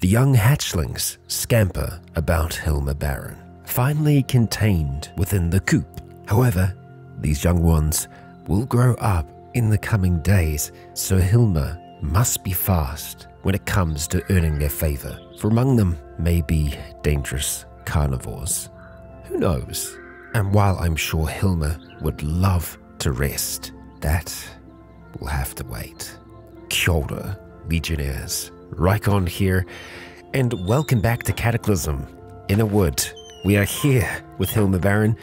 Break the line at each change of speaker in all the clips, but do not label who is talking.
The young hatchlings scamper about Hilma Baron, finally contained within the coop. However, these young ones will grow up in the coming days, so Hilma must be fast when it comes to earning their favor, for among them may be dangerous carnivores. Who knows? And while I'm sure Hilma would love to rest, that will have to wait. Kia ora, Legionnaires. Rycon here, and welcome back to Cataclysm Innawood. We are here with Hilma Baron,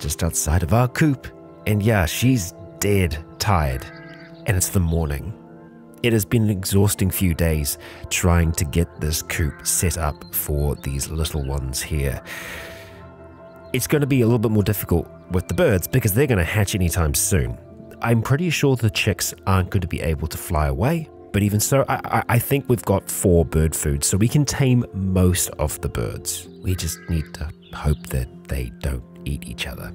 just outside of our coop, and yeah, she's dead tired, and it's the morning. It has been an exhausting few days trying to get this coop set up for these little ones here. It's going to be a little bit more difficult with the birds because they're going to hatch anytime soon. I'm pretty sure the chicks aren't going to be able to fly away, but even so, I, I, think we've got four bird foods, so we can tame most of the birds. We just need to hope that they don't eat each other.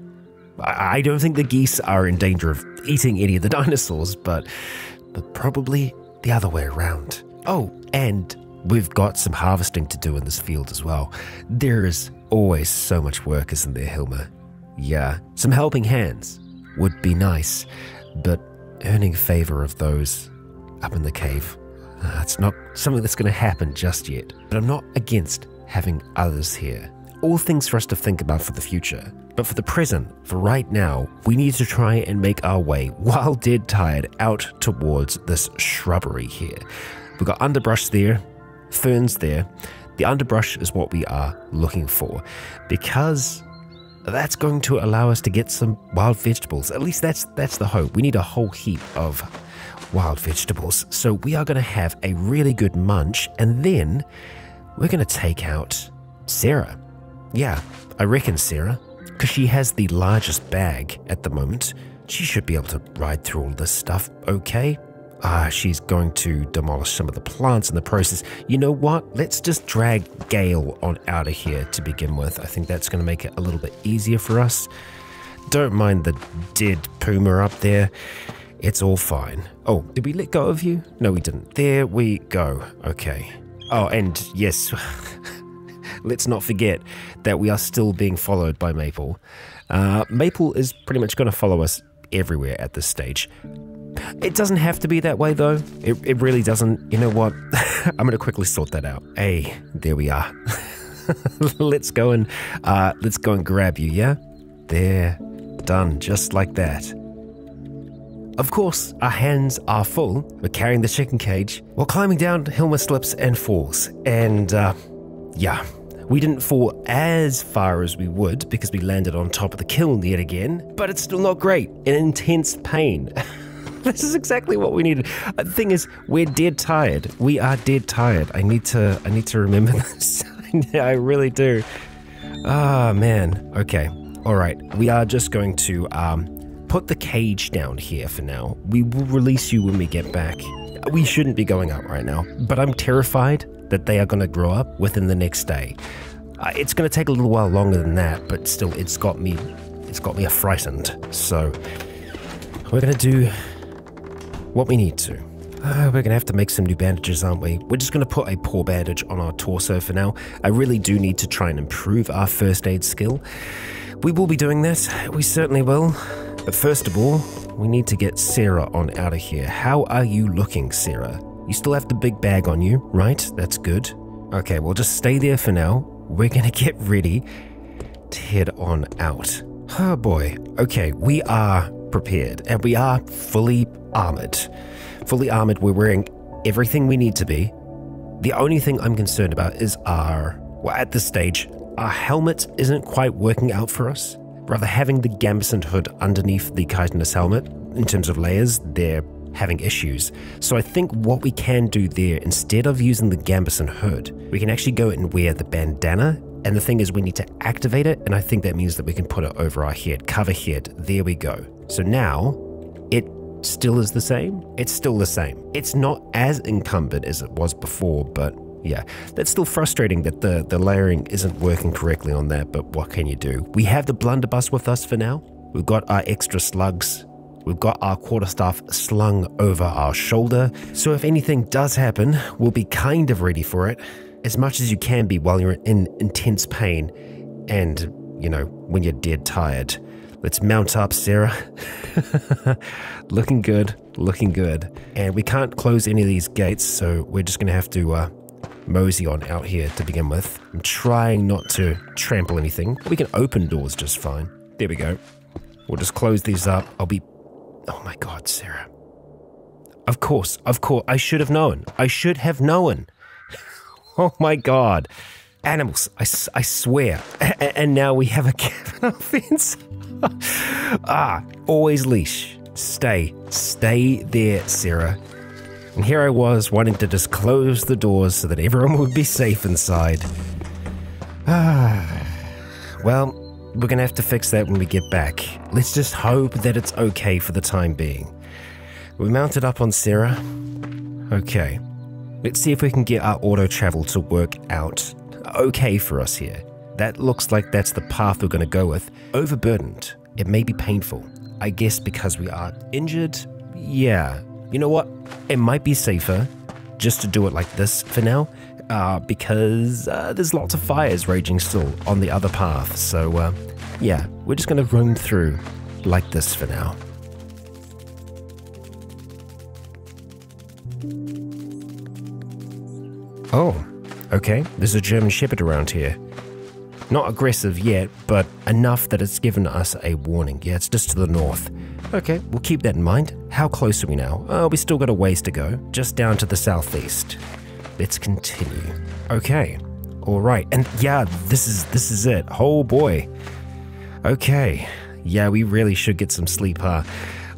I, I don't think the geese are in danger of eating any of the dinosaurs, but, but probably the other way around. Oh, and we've got some harvesting to do in this field as well. There is always so much work, isn't there, Hilma? Yeah, some helping hands would be nice, but earning favor of those up in the cave. Uh, it's not something that's going to happen just yet, but I'm not against having others here. All things for us to think about for the future. But for the present, for right now, we need to try and make our way, while dead tired, out towards this shrubbery here. We've got underbrush there, ferns there. The underbrush is what we are looking for because that's going to allow us to get some wild vegetables. At least that's that's the hope. We need a whole heap of wild vegetables. So we are going to have a really good munch and then we're going to take out Sarah. Yeah, I reckon Sarah, because she has the largest bag at the moment. She should be able to ride through all this stuff okay. Ah, she's going to demolish some of the plants in the process. You know what? Let's just drag Gale on out of here to begin with. I think that's going to make it a little bit easier for us. Don't mind the dead puma up there. It's all fine. Oh, did we let go of you? No, we didn't. There we go. Okay. Oh, and yes, let's not forget that we are still being followed by Maple. Uh, Maple is pretty much going to follow us everywhere at this stage. It doesn't have to be that way, though. It, it really doesn't. You know what? I'm going to quickly sort that out. Hey, there we are. let's go and uh, let's go and grab you. Yeah, there, done, just like that. Of course, our hands are full. We're carrying the chicken cage while climbing down Hilma slips and falls. And, uh, yeah, we didn't fall as far as we would because we landed on top of the kiln yet again, but it's still not great. An intense pain. this is exactly what we needed. Uh, the thing is, we're dead tired. We are dead tired. I need to I need to remember this. I really do. Ah, oh, man. Okay. All right. We are just going to um, put the cage down here for now. We will release you when we get back. We shouldn't be going out right now, but I'm terrified that they are going to grow up within the next day. Uh, it's going to take a little while longer than that, but still, it's got me, it's got me frightened. So we're going to do what we need to. Uh, we're going to have to make some new bandages, aren't we? We're just going to put a poor bandage on our torso for now. I really do need to try and improve our first aid skill. We will be doing this. We certainly will. But first of all, we need to get Sarah on out of here. How are you looking, Sarah? You still have the big bag on you, right? That's good. Okay, well, just stay there for now. We're gonna get ready to head on out. Oh boy. Okay, we are prepared and we are fully armored. Fully armored, we're wearing everything we need to be. The only thing I'm concerned about is our, well, at this stage, our helmet isn't quite working out for us. Rather, having the gambeson hood underneath the chitinous helmet, in terms of layers, they're having issues. So I think what we can do there, instead of using the gambeson hood, we can actually go and wear the bandana. And the thing is, we need to activate it, and I think that means that we can put it over our head, cover head. There we go. So now it still is the same. It's still the same. It's not as encumbered as it was before, but yeah, that's still frustrating that the, the layering isn't working correctly on that, but what can you do? We have the blunderbuss with us for now. We've got our extra slugs. We've got our quarterstaff slung over our shoulder. So if anything does happen, we'll be kind of ready for it. as much as you can be while you're in intense pain and, you know, when you're dead tired. Let's mount up, Sarah. looking good, looking good. And we can't close any of these gates, so we're just going to have to uh, mosey on out here to begin with. I'm trying not to trample anything. We can open doors just fine. There we go. We'll just close these up. I'll be. Oh my god, Sarah. Of course, of course. I should have known. I should have known. oh my god. Animals, I, I swear. and now we have a cabin offense. ah, always leash. Stay, stay there, Sarah. And here I was wanting to just close the doors so that everyone would be safe inside. Ah, well, we're gonna have to fix that when we get back. Let's just hope that it's okay for the time being. We mounted up on Sarah. Okay. Let's see if we can get our auto travel to work out okay for us here. That looks like that's the path we're to go with. Overburdened. It may be painful. I guess because we are injured? Yeah. You know what? It might be safer just to do it like this for now, uh, because uh, there's lots of fires raging still on the other path. So, uh, yeah, we're just going to roam through like this for now. Oh, okay, there's a German Shepherd around here. Not aggressive yet, but enough that it's given us a warning. Yeah, it's just to the north. Okay, we'll keep that in mind. How close are we now? Oh, we still got a ways to go, just down to the southeast. Let's continue. Okay, all right, and yeah, this is this is it. Oh boy. Okay, yeah, we really should get some sleep, huh?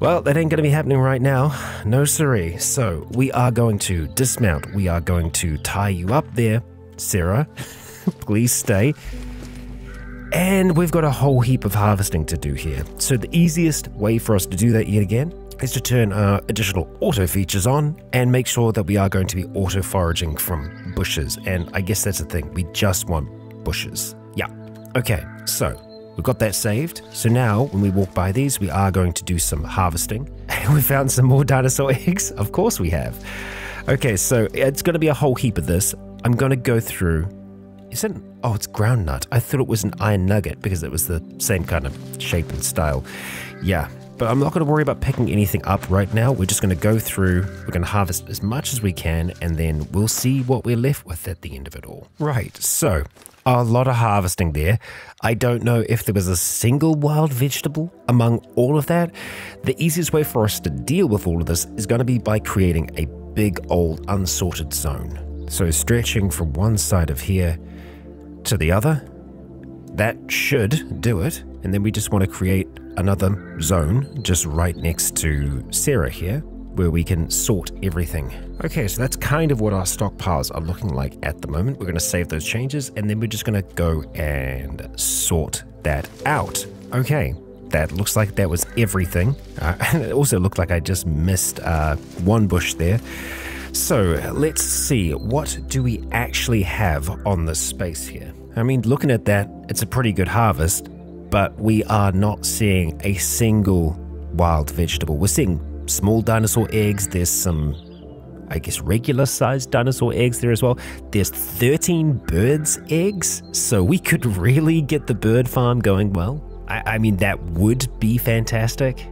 Well, that ain't going to be happening right now. No siree. So, we are going to dismount. We are going to tie you up there, Sarah. Please stay. And we've got a whole heap of harvesting to do here. So the easiest way for us to do that yet again is to turn our additional auto features on and make sure that we are going to be auto foraging from bushes. And I guess that's the thing, we just want bushes. Yeah. Okay, so we've got that saved. So now when we walk by these, we are going to do some harvesting. We found some more dinosaur eggs. Of course we have. Okay, so it's going to be a whole heap of this. I'm going to go through is it? Oh, it's ground nut. I thought it was an iron nugget because it was the same kind of shape and style. Yeah, but I'm not going to worry about picking anything up right now. We're just going to go through, we're going to harvest as much as we can, and then we'll see what we're left with at the end of it all. Right, so a lot of harvesting there. I don't know if there was a single wild vegetable among all of that. The easiest way for us to deal with all of this is going to be by creating a big old unsorted zone. So stretching from one side of here to the other. That should do it. And then we just want to create another zone just right next to Sarah here where we can sort everything. Okay, so that's kind of what our stockpiles are looking like at the moment. We're going to save those changes and then we're just going to go and sort that out. Okay, that looks like that was everything. Uh, and it also looked like I just missed uh, one bush there. So let's see, what do we actually have on this space here? I mean, looking at that, it's a pretty good harvest, but we are not seeing a single wild vegetable. We're seeing small dinosaur eggs, there's some, I guess, regular sized dinosaur eggs there as well. There's 13 birds' eggs, so we could really get the bird farm going well. I, I mean, that would be fantastic.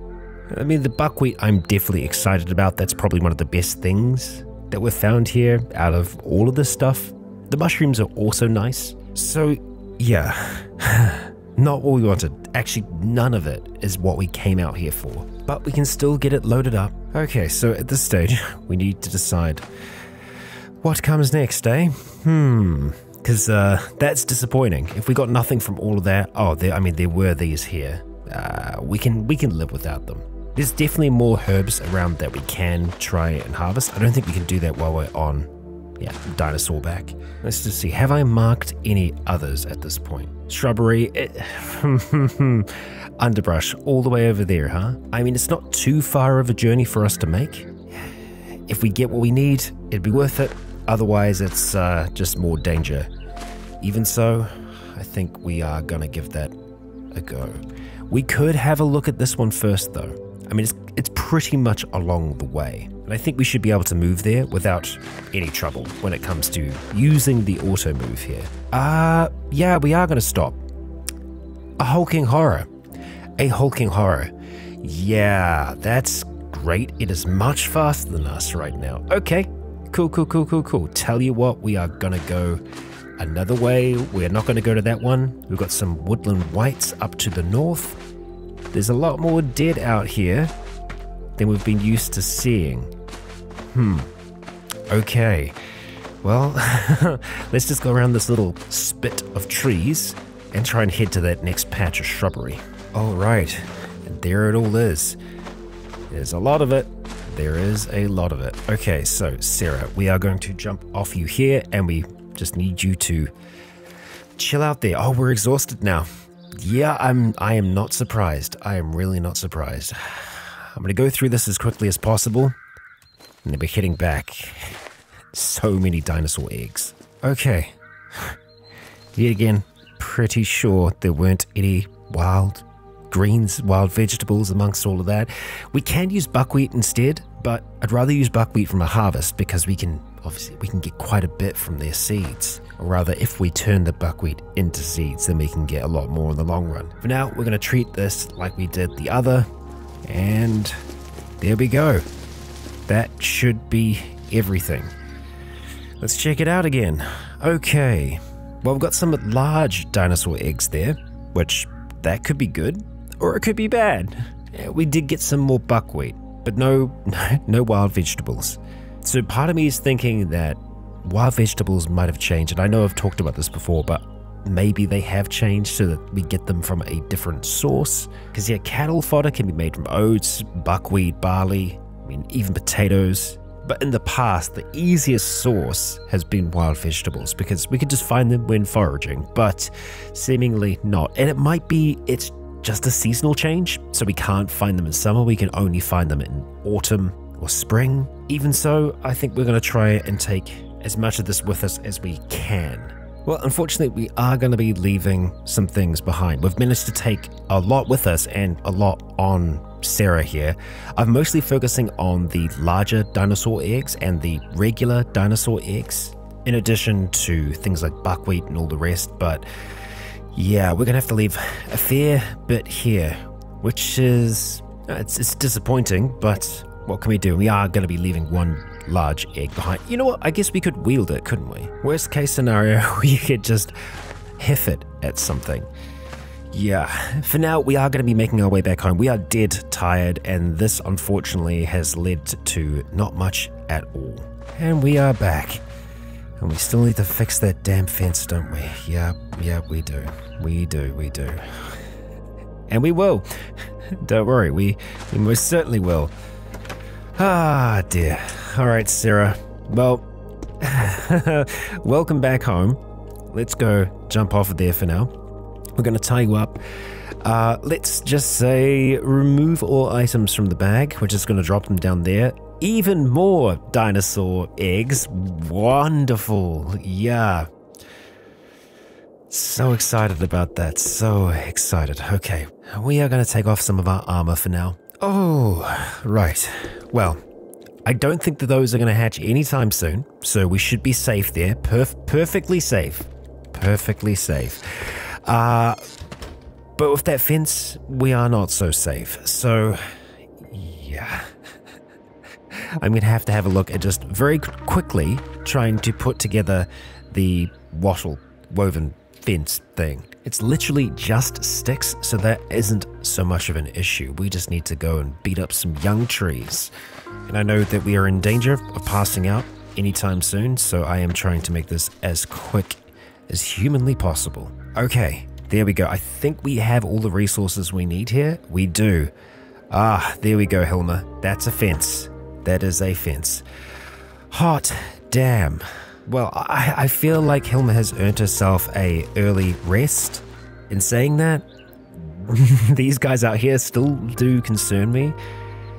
I mean, the buckwheat I'm definitely excited about. That's probably one of the best things that we've found here out of all of this stuff. The mushrooms are also nice. So, yeah, not what we wanted. Actually, none of it is what we came out here for. But we can still get it loaded up. Okay, so at this stage, we need to decide what comes next, eh? Hmm. Because uh, that's disappointing. If we got nothing from all of that, oh, there, I mean, there were these here. Uh, we can we can live without them. There's definitely more herbs around that we can try and harvest. I don't think we can do that while we're on, yeah, dinosaur back. Let's just see. Have I marked any others at this point? Shrubbery, it, underbrush, all the way over there, huh? I mean, it's not too far of a journey for us to make. If we get what we need, it'd be worth it. Otherwise, it's uh, just more danger. Even so, I think we are gonna give that a go. We could have a look at this one first, though. I mean, it's, it's pretty much along the way. And I think we should be able to move there without any trouble when it comes to using the auto move here. Uh, yeah, we are going to stop. A hulking horror. A hulking horror. Yeah, that's great. It is much faster than us right now. Okay, cool, cool, cool, cool, cool. Tell you what, we are going to go another way. We're not going to go to that one. We've got some woodland whites up to the north. There's a lot more dead out here than we've been used to seeing. Hmm. Okay. Well, let's just go around this little spit of trees and try and head to that next patch of shrubbery. All right. And there it all is. There's a lot of it. There is a lot of it. Okay, so Sarah, we are going to jump off you here and we just need you to chill out there. Oh, we're exhausted now. Yeah, I'm I am not surprised. I am really not surprised. I'm going to go through this as quickly as possible and we're heading back. So many dinosaur eggs. Okay. Yet again, pretty sure there weren't any wild greens, wild vegetables amongst all of that. We can use buckwheat instead, but I'd rather use buckwheat from a harvest because we can obviously we can get quite a bit from their seeds. Or rather, if we turn the buckwheat into seeds, then we can get a lot more in the long run. For now, we're going to treat this like we did the other, and there we go. That should be everything. Let's check it out again. Okay. Well, we've got some large dinosaur eggs there, which that could be good, or it could be bad. We did get some more buckwheat, but no, no wild vegetables. So part of me is thinking that wild vegetables might have changed, and I know I've talked about this before, but maybe they have changed so that we get them from a different source. Because yeah, cattle fodder can be made from oats, buckwheat, barley, I mean, even potatoes. But in the past, the easiest source has been wild vegetables because we could just find them when foraging, but seemingly not. And it might be it's just a seasonal change, so we can't find them in summer, we can only find them in autumn or spring. Even so, I think we're going to try and take as much of this with us as we can. Well, unfortunately, we are going to be leaving some things behind. We've managed to take a lot with us and a lot on Sarah here. I'm mostly focusing on the larger dinosaur eggs and the regular dinosaur eggs, in addition to things like buckwheat and all the rest. But yeah, we're to have to leave a fair bit here, which is. Uh, it's, it's disappointing, but what can we do? We are to be leaving one large egg behind. You know what? I guess we could wield it, couldn't we? Worst case scenario, we could just hiff it at something. Yeah, for now, we are going to be making our way back home. We are dead tired, and this unfortunately has led to not much at all. And we are back. And we still need to fix that damn fence, don't we? Yeah, yeah, we do. We do, we do. And we will. Don't worry, we, we most certainly will. Ah, dear. All right, Sarah. Well, welcome back home. Let's go jump off of there for now. We're going to tie you up. Uh, let's just say remove all items from the bag. We're just going to drop them down there. Even more dinosaur eggs. Wonderful. Yeah. So excited about that. So excited. Okay. We are going to take off some of our armor for now. Oh, right. Well, I don't think that those are going to hatch anytime soon, so we should be safe there. Perf- perfectly safe. Perfectly safe. Uh, but with that fence, we are not so safe. So, yeah. I'm going to have to have a look at just very quickly trying to put together the wattle woven fence thing. It's literally just sticks, so that isn't so much of an issue. We just need to go and beat up some young trees. And I know that we are in danger of passing out anytime soon, so I am trying to make this as quick as humanly possible. Okay, there we go. I think we have all the resources we need here. We do. Ah, there we go, Hilma. That's a fence. That is a fence. Hot damn. Well, I, I feel like Hilma has earned herself a early rest. In saying that, these guys out here still do concern me.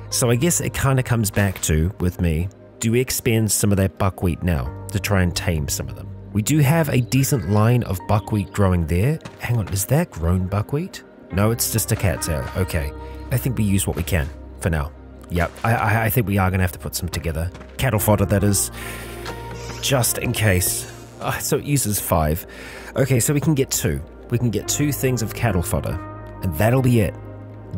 So I guess it kind of comes back to, with me, do we expend some of that buckwheat now to try and tame some of them? We do have a decent line of buckwheat growing there. Hang on, is that grown buckwheat? No, it's just a cattail. Okay. I think we use what we can for now. Yep, I, I, I think we are going to have to put some together. Cattle fodder, that is. Just in case. Uh, so it uses five. Okay, so we can get two. We can get two things of cattle fodder, and that'll be it.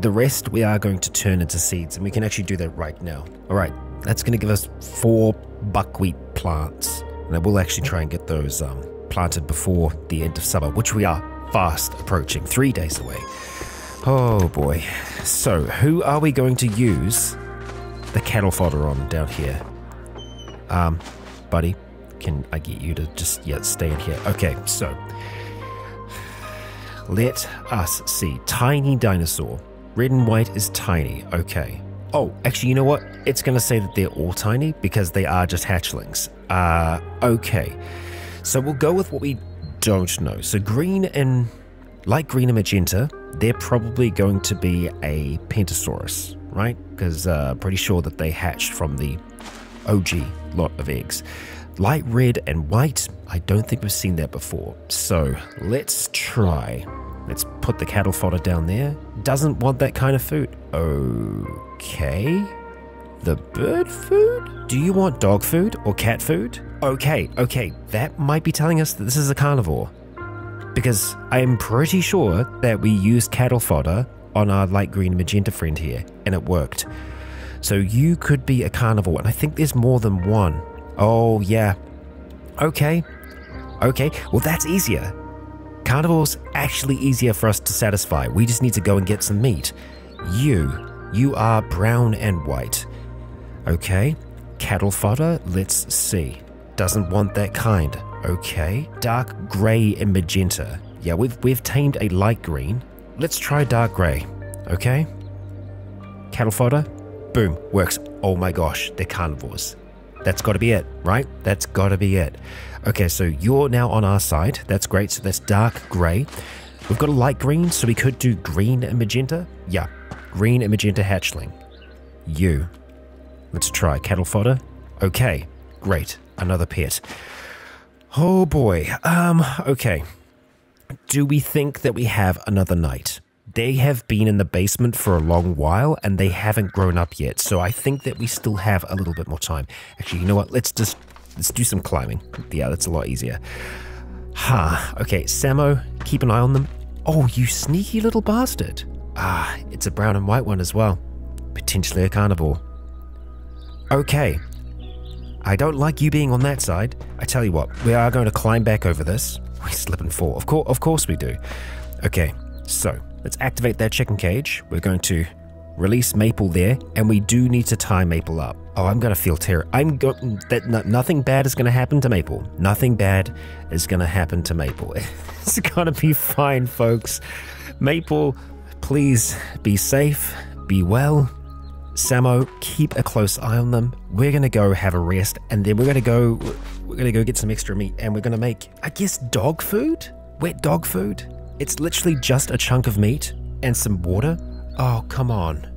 The rest we are going to turn into seeds, and we can actually do that right now. All right, that's going to give us four buckwheat plants, and then we'll actually try and get those um, planted before the end of summer, which we are fast approaching, three days away. Oh boy. So, who are we going to use the cattle fodder on down here? Um, buddy, can I get you to just yeah, stay in here? Okay, so let us see. Tiny dinosaur. Red and white is tiny. Okay. Oh, actually, you know what? It's going to say that they're all tiny because they are just hatchlings. Uh, okay. So we'll go with what we don't know. So green and like green and magenta, they're probably going to be a Pentosaurus, right? Because uh, pretty sure that they hatched from the OG lot of eggs. Light red and white, I don't think we've seen that before. So let's try. Let's put the cattle fodder down there. Doesn't want that kind of food. Okay. The bird food? Do you want dog food or cat food? Okay, okay, that might be telling us that this is a carnivore. Because I am pretty sure that we used cattle fodder on our light green magenta friend here, and it worked. So you could be a carnivore, and I think there's more than one. Oh, yeah. Okay. Okay, well, that's easier. Carnivore's actually easier for us to satisfy. We just need to go and get some meat. You, you are brown and white. Okay, cattle fodder, let's see. Doesn't want that kind. Okay, dark grey and magenta. Yeah, we've, we've tamed a light green. Let's try dark grey. Okay? Cattle fodder, boom, works. Oh my gosh, they're carnivores. That's got to be it, right? That's got to be it. Okay, so you're now on our side. That's great. So that's dark grey. We've got a light green, so we could do green and magenta. Yeah, green and magenta hatchling. You. Let's try cattle fodder. Okay, great. Another pet. Oh boy. Um, okay. Do we think that we have another night? They have been in the basement for a long while and they haven't grown up yet. So I think that we still have a little bit more time. Actually, you know what? Let's just let's do some climbing. Yeah, that's a lot easier. Ha. Huh. Okay, Samo, keep an eye on them. Oh, you sneaky little bastard. Ah, it's a brown and white one as well. Potentially a carnivore. Okay. I don't like you being on that side. I tell you what, we are going to climb back over this. We slip and fall. Of course, of course we do. Okay, so Let's activate that chicken cage. We're going to release Maple there, and we do need to tie Maple up. Oh, I'm gonna feel terror. I'm go- that no, nothing bad is gonna happen to Maple. Nothing bad is gonna happen to Maple. it's gonna be fine, folks. Maple, please be safe, be well. Samo, keep a close eye on them. We're gonna go have a rest, and then we're gonna go. We're gonna go get some extra meat, and we're gonna make, I guess, dog food, wet dog food. It's literally just a chunk of meat and some water. Oh, come on.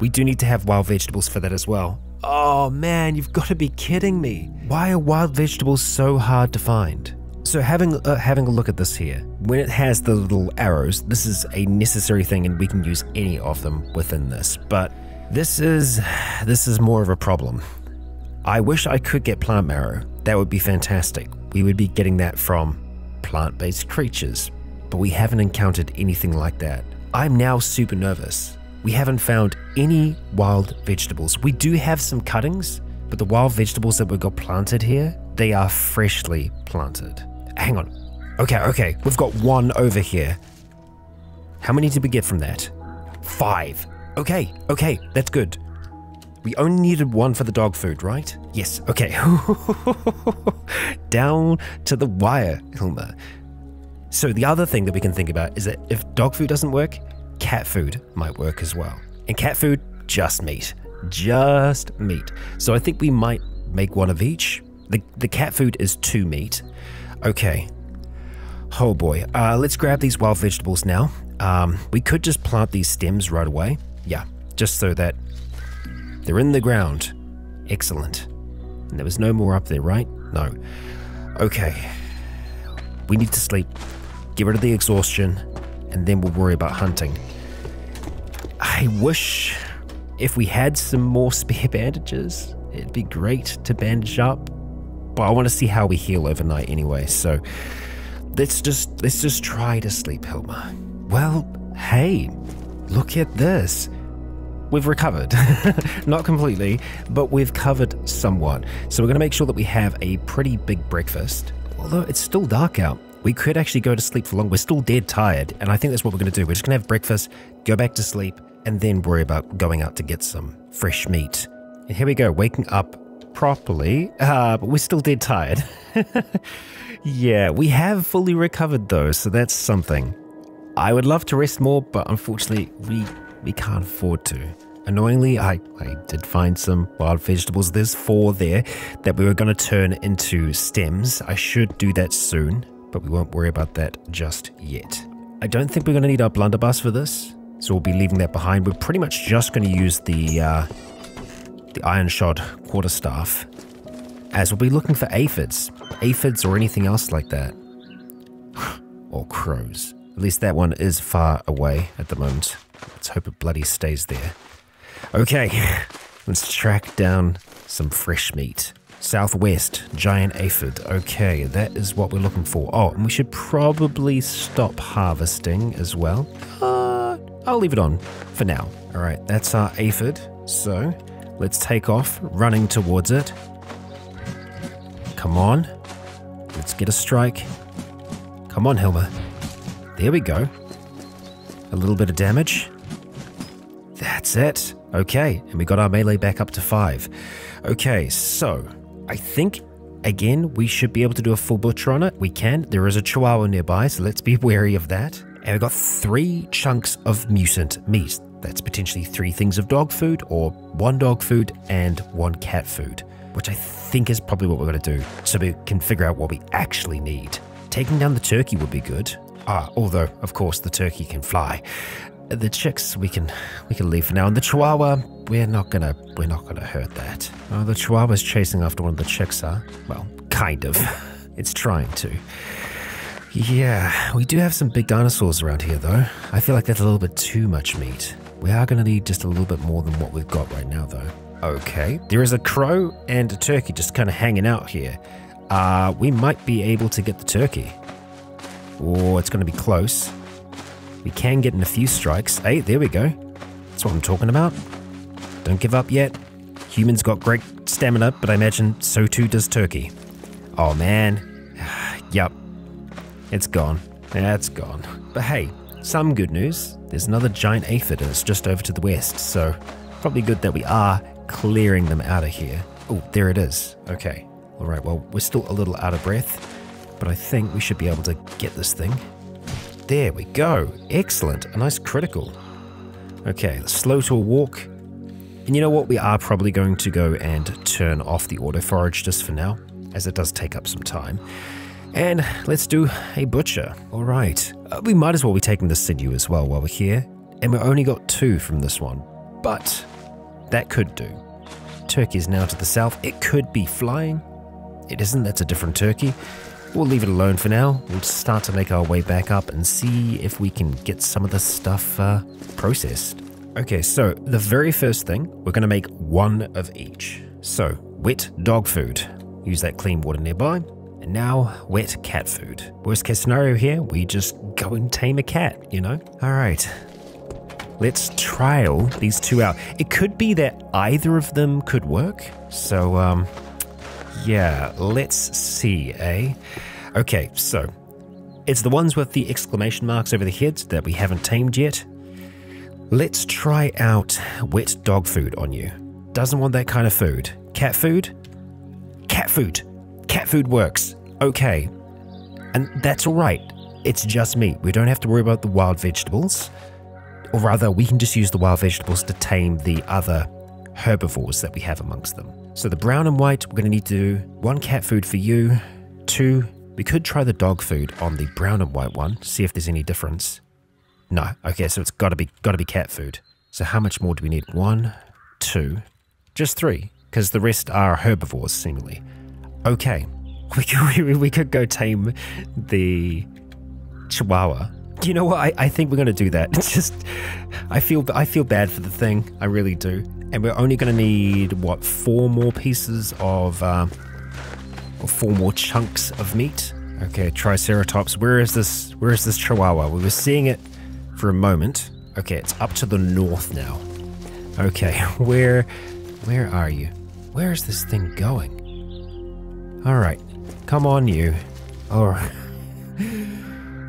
We do need to have wild vegetables for that as well. Oh man, you've got to be kidding me. Why are wild vegetables so hard to find? So having uh, having a look at this here, when it has the little arrows, this is a necessary thing and we can use any of them within this. But this is this is more of a problem. I wish I could get plant marrow. That would be fantastic. We would be getting that from plant-based creatures, but we haven't encountered anything like that. I'm now super nervous. We haven't found any wild vegetables. We do have some cuttings, but the wild vegetables that we got planted here, they are freshly planted. Hang on. Okay, okay, we've got one over here. How many did we get from that? Five. Okay, okay, that's good. We only needed one for the dog food, right? Yes, okay. Down to the wire, Hilma. So the other thing that we can think about is that if dog food doesn't work, cat food might work as well. And cat food, just meat. Just meat. So I think we might make one of each. The, the cat food is two meat. Okay. Oh boy. Uh, let's grab these wild vegetables now. Um, we could just plant these stems right away. Yeah, just so that they're in the ground. Excellent. And there was no more up there, right? No. Okay. We need to sleep get rid of the exhaustion, and then we'll worry about hunting. I wish If we had some more spare bandages, it'd be great to bandage up. But I want to see how we heal overnight anyway, so let's just let's just try to sleep, Hilma. Well, hey, look at this. We've recovered. Not completely, but we've covered somewhat. So we're going to make sure that we have a pretty big breakfast. Although it's still dark out, we could actually go to sleep for long. We're still dead tired, and I think that's what we're going to do. We're just going to have breakfast, go back to sleep, and then worry about going out to get some fresh meat. And here we go, waking up properly, uh, but we're still dead tired. yeah, we have fully recovered though, so that's something. I would love to rest more, but unfortunately, we we can't afford to. Annoyingly, I, I did find some wild vegetables. There's four there that we were going to turn into stems. I should do that soon, but we won't worry about that just yet. I don't think we're going to need our blunderbuss for this, so we'll be leaving that behind. We're pretty much just going to use the uh, the iron shod quarterstaff, as we'll be looking for aphids, aphids or anything else like that, or crows. At least that one is far away at the moment. Let's hope it bloody stays there. Okay, let's track down some fresh meat. Southwest, giant aphid. Okay, that is what we're looking for. Oh, and we should probably stop harvesting as well. Uh, I'll leave it on for now. All right, that's our aphid. So let's take off, running towards it. Come on. Let's get a strike. Come on, Hilma. There we go. A little bit of damage. That's it. Okay, and we got our melee back up to five. Okay, so I think again we should be able to do a full butcher on it. We can. There is a chihuahua nearby, so let's be wary of that. And we've got three chunks of mutant meat. That's potentially three things of dog food, or one dog food and one cat food, which I think is probably what we're going to do, so we can figure out what we actually need. Taking down the turkey would be good. Ah, although of course the turkey can fly. The chicks we can we can leave for now, and the chihuahua we're not gonna we're not gonna hurt that. Oh, the chihuahua's chasing after one of the chicks, huh? Well, kind of. It's trying to. Yeah, we do have some big dinosaurs around here, though. I feel like that's a little bit too much meat. We are to need just a little bit more than what we've got right now, though. Okay, there is a crow and a turkey just kind of hanging out here. Uh, we might be able to get the turkey. Oh, it's to be close. We can get in a few strikes. Hey, there we go. That's what I'm talking about. Don't give up yet. Humans got great stamina, but I imagine so too does turkey. Oh man. yup. It's gone. Yeah, it's gone. But hey, some good news. There's another giant aphid and it's just over to the west, so probably good that we are clearing them out of here. Oh, there it is. Okay. Alright, well, we're still a little out of breath, but I think we should be able to get this thing. There we go. Excellent. A nice critical. Okay, slow to a walk. And you know what? We are probably going to go and turn off the auto forage just for now, as it does take up some time. And let's do a butcher. All right. Uh, we might as well be taking the sinew as well while we're here. And we only got two from this one. But that could do. Turkey is now to the south. It could be flying. It isn't. That's a different turkey. We'll leave it alone for now. We'll start to make our way back up and see if we can get some of this stuff uh, processed. Okay, so the very first thing, we're going to make one of each. So, wet dog food. Use that clean water nearby. And now, wet cat food. Worst case scenario here, we just go and tame a cat, you know? All right. Let's trial these two out. It could be that either of them could work. So, um, yeah, let's see, eh? Okay, so it's the ones with the exclamation marks over the heads that we haven't tamed yet. Let's try out wet dog food on you. Doesn't want that kind of food. Cat food? Cat food. Cat food works. Okay. And that's alright. It's just meat. We don't have to worry about the wild vegetables. Or rather, we can just use the wild vegetables to tame the other herbivores that we have amongst them. So the brown and white, we're going to need to do one cat food for you. Two, we could try the dog food on the brown and white one, see if there's any difference. No, okay, so it's got to be got to be cat food. So how much more do we need? One, two, just three, because the rest are herbivores seemingly. Okay, we could, we could go tame the Chihuahua. You know what? I, I think we're gonna do that. It's just, I feel I feel bad for the thing. I really do. And we're only gonna need what four more pieces of, uh, or four more chunks of meat. Okay, Triceratops. Where is this? Where is this Chihuahua? We were seeing it for a moment. Okay, it's up to the north now. Okay, where, where are you? Where is this thing going? All right, come on, you. All right.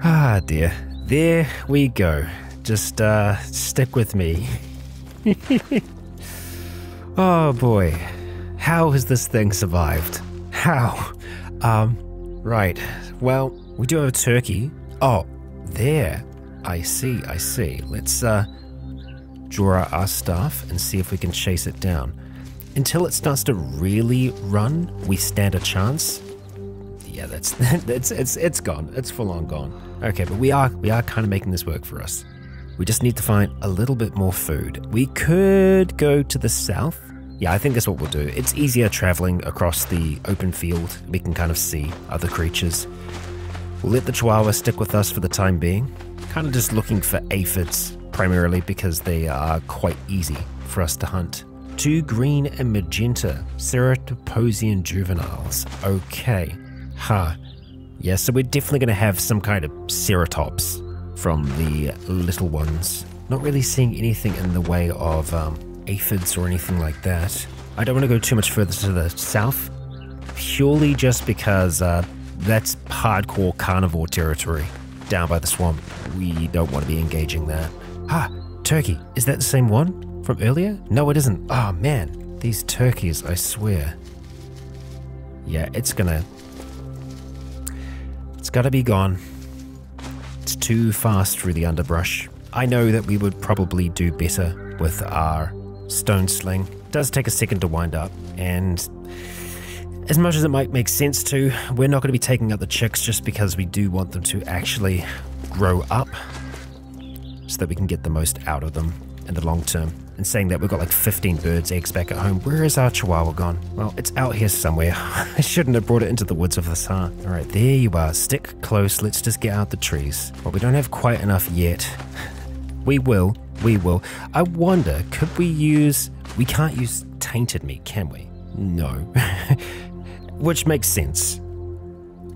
Ah, dear. There we go. Just uh, stick with me. oh boy, how has this thing survived? How? Um, right. Well, we do have a turkey. Oh, there. I see. I see. Let's uh, draw our stuff and see if we can chase it down. Until it starts to really run, we stand a chance. Yeah, that's that's it's it's gone. It's full on gone. Okay, but we are we are kind of making this work for us. We just need to find a little bit more food. We could go to the south. Yeah, I think that's what we'll do. It's easier traveling across the open field. We can kind of see other creatures. We'll let the Chihuahua stick with us for the time being. Kind of just looking for aphids primarily because they are quite easy for us to hunt. Two green and magenta Ceratopsian juveniles. Okay. Huh. Yeah, so we're definitely going to have some kind of ceratops from the little ones. Not really seeing anything in the way of um, aphids or anything like that. I don't want to go too much further to the south, purely just because uh, that's hardcore carnivore territory down by the swamp. We don't want to be engaging that. Ah, turkey. Is that the same one from earlier? No, it isn't. Oh man, these turkeys, I swear. Yeah, it's gonna it's gotta be gone. It's too fast through the underbrush. I know that we would probably do better with our stone sling. It does take a second to wind up, and as much as it might make sense to, we're not going to be taking out the chicks just because we do want them to actually grow up so that we can get the most out of them in the long term. And saying that we've got like 15 birds' eggs back at home, where is our chihuahua gone? Well, it's out here somewhere. I shouldn't have brought it into the woods of the Sun. All right, there you are. Stick close. Let's just get out the trees. Well, we don't have quite enough yet. We will. We will. I wonder, could we use. We can't use tainted meat, can we? No. Which makes sense.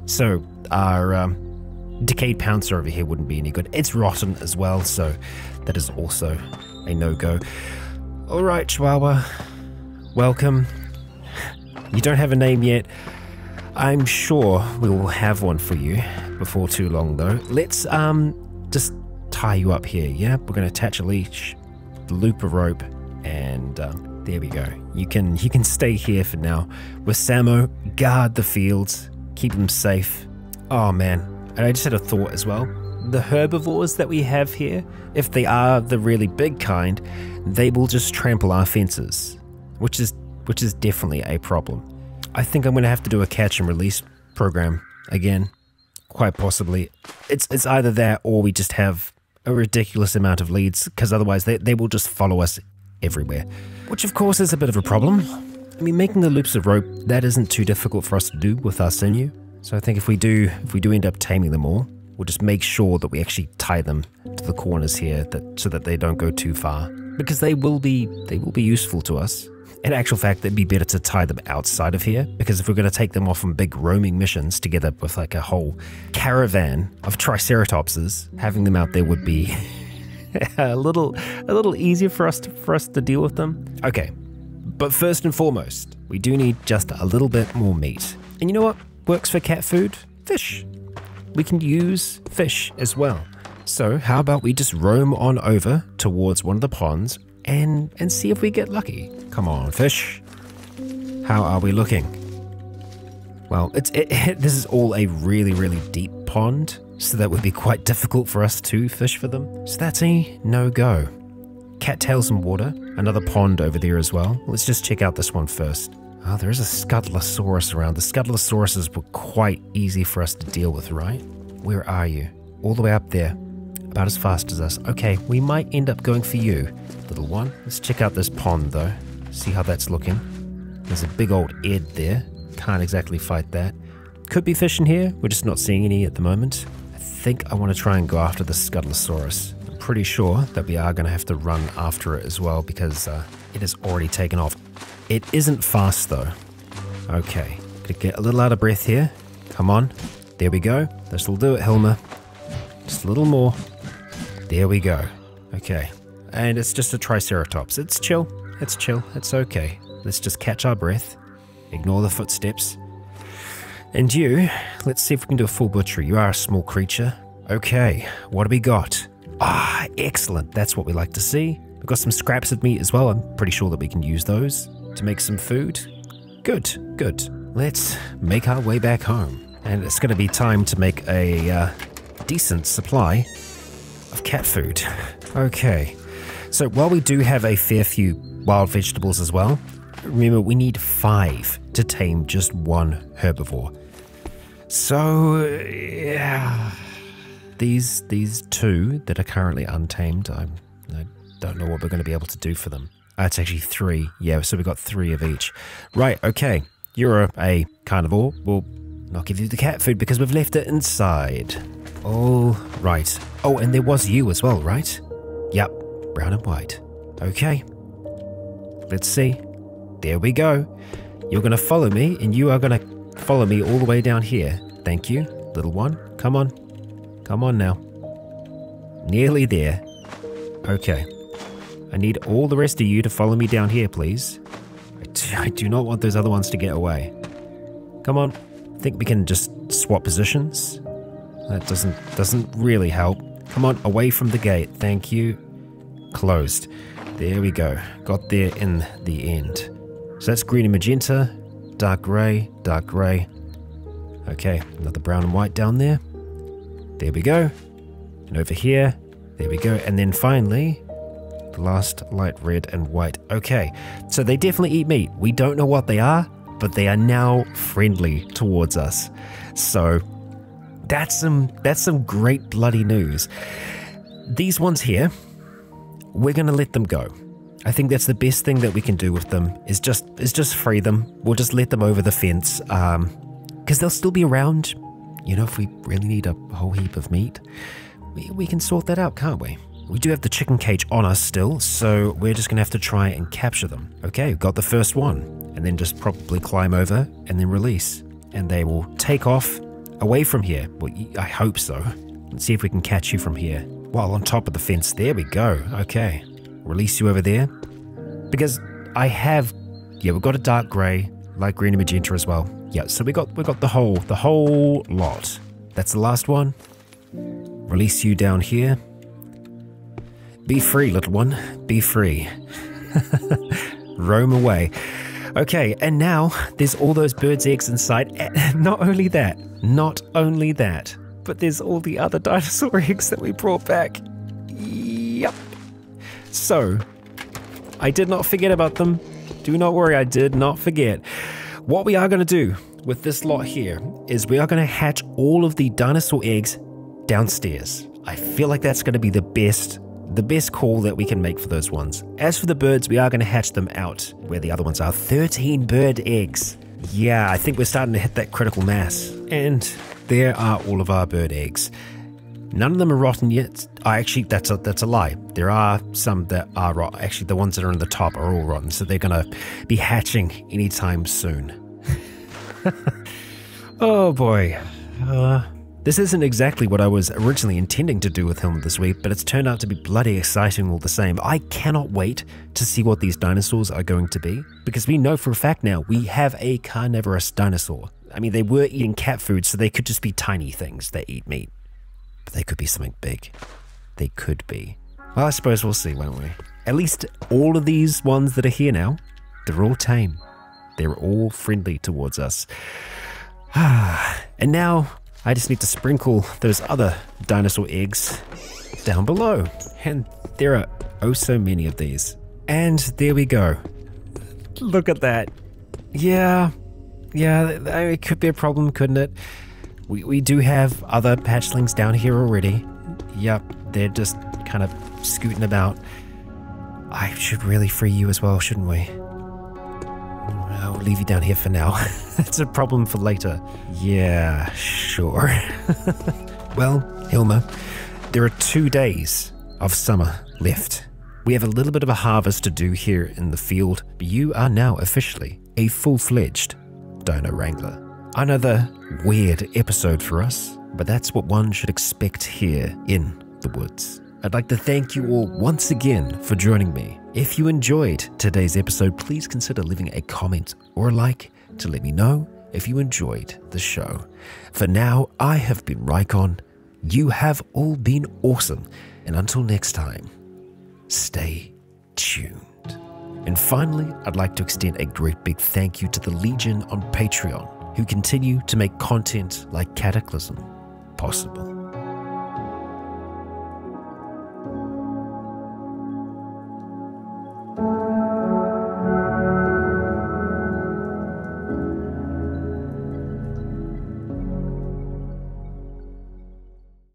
So, our um, decayed pouncer over here wouldn't be any good. It's rotten as well, so that is also a no go. All right, Chihuahua, welcome. You don't have a name yet. I'm sure we will have one for you before too long, though. Let's um just tie you up here. Yeah, we're gonna attach a leash, loop a rope, and um, there we go. You can you can stay here for now. With Samo, guard the fields, keep them safe. Oh man, and I just had a thought as well the herbivores that we have here, if they are the really big kind, they will just trample our fences, which is which is definitely a problem. I think I'm going to have to do a catch and release program again, quite possibly. It's it's either that or we just have a ridiculous amount of leads because otherwise they, they will just follow us everywhere, which of course is a bit of a problem. I mean, making the loops of rope that isn't too difficult for us to do with our sinew. So I think if we do if we do end up taming them all, We'll just make sure that we actually tie them to the corners here that, so that they don't go too far. Because they will be they will be useful to us. In actual fact, it'd be better to tie them outside of here because if we're going to take them off on big roaming missions together with like a whole caravan of triceratopses, having them out there would be a little a little easier for us to, for us to deal with them. Okay, but first and foremost, we do need just a little bit more meat. And you know what works for cat food? Fish we can use fish as well. So, how about we just roam on over towards one of the ponds and, and see if we get lucky? Come on, fish. How are we looking? Well, it's it, it, this is all a really, really deep pond, so that would be quite difficult for us to fish for them. So that's a no go. Cattails and water, another pond over there as well. Let's just check out this one first. Oh, there is a Scutellosaurus around. The Scutellosauruses were quite easy for us to deal with, right? Where are you? All the way up there. About as fast as us. Okay, we might end up going for you, little one. Let's check out this pond, though. See how that's looking. There's a big old Ed there. Can't exactly fight that. Could be fish in here. We're just not seeing any at the moment. I think I want to try and go after the Scutellosaurus. I'm pretty sure that we are going to have to run after it as well because uh, it has already taken off. It isn't fast though. Okay, could get a little out of breath here. Come on. There we go. This will do it, Hilma. Just a little more. There we go. Okay. And it's just a Triceratops. It's chill. It's chill. It's okay. Let's just catch our breath. Ignore the footsteps. And you, let's see if we can do a full butchery. You are a small creature. Okay, what do we got? Ah, excellent. That's what we like to see. We've got some scraps of meat as well. I'm pretty sure that we can use those to make some food. Good, good. Let's make our way back home. And it's going to be time to make a uh, decent supply of cat food. Okay. So while we do have a fair few wild vegetables as well, remember we need five to tame just one herbivore. So yeah, these these two that are currently untamed, I'm, I don't know what we're going to be able to do for them. Uh, it's actually three. Yeah, so we've got three of each. Right. Okay. You're a, carnivore. We'll not give you the cat food because we've left it inside. All right. Oh, and there was you as well, right? Yep, brown and white. Okay. Let's see. There we go. You're going to follow me, and you are going to follow me all the way down here. Thank you, little one. Come on. Come on now. Nearly there. Okay. I need all the rest of you to follow me down here, please. I do not want those other ones to get away. Come on. I think we can just swap positions? That doesn't doesn't really help. Come on, away from the gate. Thank you. Closed. There we go. Got there in the end. So that's green and magenta, dark grey, dark grey. Okay, another brown and white down there. There we go. And over here, there we go. And then finally, the last light red and white. Okay, so they definitely eat meat. We don't know what they are, but they are now friendly towards us. So that's some that's some great bloody news. These ones here, we're gonna let them go. I think that's the best thing that we can do with them is just is just free them. We'll just let them over the fence, um, because they'll still be around. You know, if we really need a whole heap of meat, we, we can sort that out, can't we? We do have the chicken cage on us still, so we're just gonna have to try and capture them. Okay, got the first one, and then just probably climb over and then release, and they will take off away from here. Well, I hope so. Let's see if we can catch you from here. While on top of the fence, there we go. Okay, release you over there. Because I have, yeah, we've got a dark grey, light green and magenta as well. Yeah, so we got we got the whole the whole lot. That's the last one. Release you down here. Be free, little one. Be free. Roam away. Okay, and now there's all those birds' eggs inside. Eh, not only that, not only that, but there's all the other dinosaur eggs that we brought back. Yep. So, I did not forget about them. Do not worry, I did not forget. What we are going to do with this lot here is we are going to hatch all of the dinosaur eggs downstairs. I feel like that's going to be the best the best call that we can make for those ones. As for the birds, we are going to hatch them out where the other ones are. 13 bird eggs. Yeah, I think we're starting to hit that critical mass. And there are all of our bird eggs. None of them are rotten yet. I actually, that's a that's a lie. There are some that are rotten. Actually, the ones that are in the top are all rotten, so they're gonna be hatching anytime soon. oh boy. Uh, this isn't exactly what I was originally intending to do with him this week, but it's turned out to be bloody exciting all the same. I cannot wait to see what these dinosaurs are going to be, because we know for a fact now we have a carnivorous dinosaur. I mean, they were eating cat food, so they could just be tiny things that eat meat. But they could be something big. They could be. Well, I suppose we'll see, won't we? At least all of these ones that are here now, they're all tame. They're all friendly towards us. and now I just need to sprinkle those other dinosaur eggs down below. And there are oh so many of these. And there we go. Look at that. Yeah, yeah, it could be a problem, couldn't it? We, we do have other patchlings down here already. Yep, they're just kind of scooting about. I should really free you as well, shouldn't we? I'll leave you down here for now. That's a problem for later. Yeah, sure. well, Hilma, there are two days of summer left. We have a little bit of a harvest to do here in the field, but you are now officially a full fledged Dino Wrangler. Another weird episode for us, but that's what one should expect here in the woods. I'd like to thank you all once again for joining me. If you enjoyed today's episode, please consider leaving a comment or a like to let me know if you enjoyed the show. For now, I have been Rycon. You have all been awesome. And until next time, stay tuned. And finally, I'd like to extend a great big thank you to the Legion on Patreon who continue to make content like Cataclysm possible.